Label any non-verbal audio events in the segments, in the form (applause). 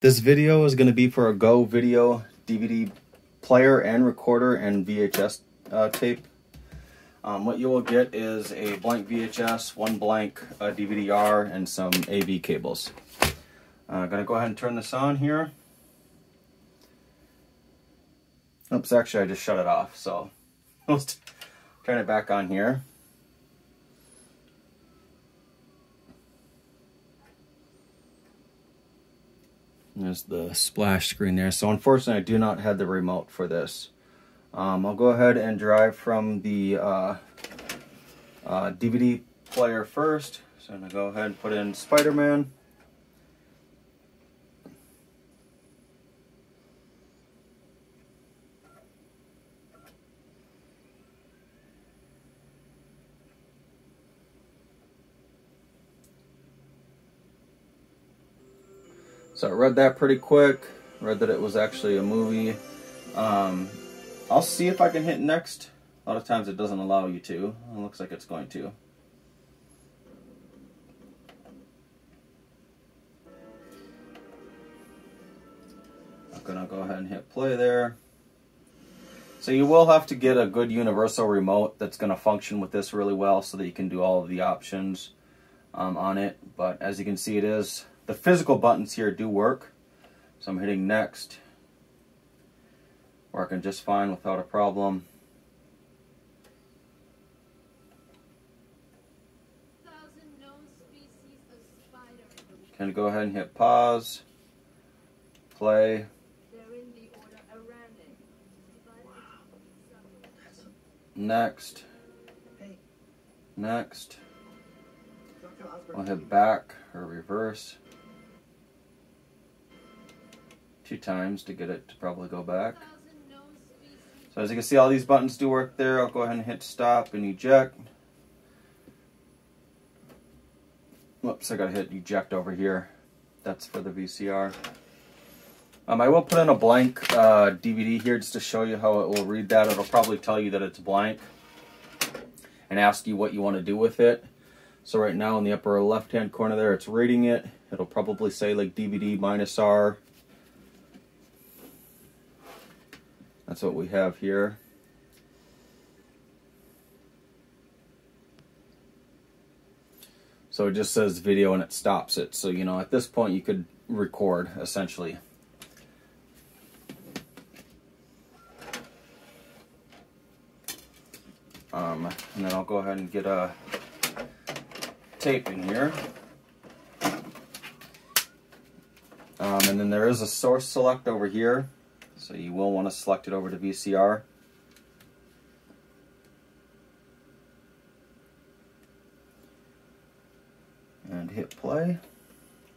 This video is going to be for a Go Video DVD player and recorder and VHS uh, tape. Um, what you will get is a blank VHS, one blank uh, DVD-R, and some AV cables. I'm uh, going to go ahead and turn this on here. Oops, actually I just shut it off, so (laughs) let's turn it back on here. There's the splash screen there. So unfortunately, I do not have the remote for this. Um, I'll go ahead and drive from the uh, uh, DVD player first. So I'm going to go ahead and put in Spider-Man. So I read that pretty quick. Read that it was actually a movie. Um, I'll see if I can hit next. A lot of times it doesn't allow you to. It looks like it's going to. I'm going to go ahead and hit play there. So you will have to get a good universal remote that's going to function with this really well so that you can do all of the options um, on it. But as you can see, it is the physical buttons here do work. So I'm hitting next. Working just fine without a problem. Can go ahead and hit pause, play. Next. Next. I'll hit back or reverse two times to get it to probably go back. So as you can see, all these buttons do work there. I'll go ahead and hit stop and eject. Whoops, I gotta hit eject over here. That's for the VCR. Um, I will put in a blank uh, DVD here just to show you how it will read that. It'll probably tell you that it's blank and ask you what you want to do with it. So right now in the upper left hand corner there, it's reading it. It'll probably say like DVD minus R That's what we have here. So it just says video and it stops it. So, you know, at this point you could record, essentially. Um, and then I'll go ahead and get a tape in here. Um, and then there is a source select over here. So you will want to select it over to VCR. And hit play.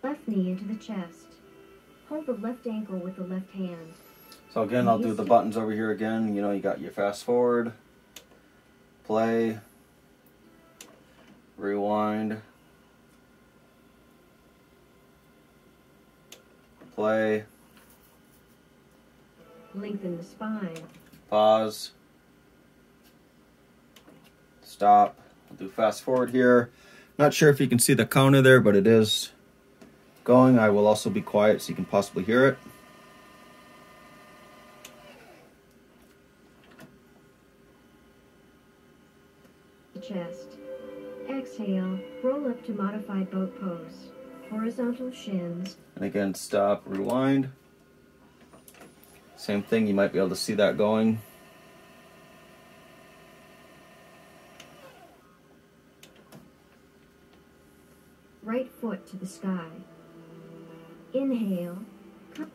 Left knee into the chest. Hold the left ankle with the left hand. So again, I'll do the buttons over here again. You know, you got your fast forward, play, rewind, play, Lengthen the spine. Pause. Stop. I'll do fast forward here. Not sure if you can see the counter there, but it is going. I will also be quiet so you can possibly hear it. Chest. Exhale. Roll up to modified boat pose. Horizontal shins. And again, stop, rewind. Same thing, you might be able to see that going. Right foot to the sky. Inhale. There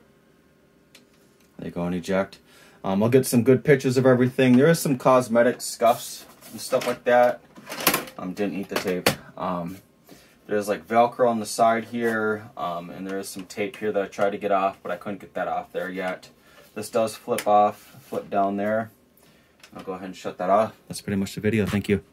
you go, and eject. Um, I'll get some good pictures of everything. There is some cosmetic scuffs and stuff like that. Um, didn't eat the tape. Um, there's like Velcro on the side here, um, and there is some tape here that I tried to get off, but I couldn't get that off there yet. This does flip off, flip down there. I'll go ahead and shut that off. That's pretty much the video. Thank you.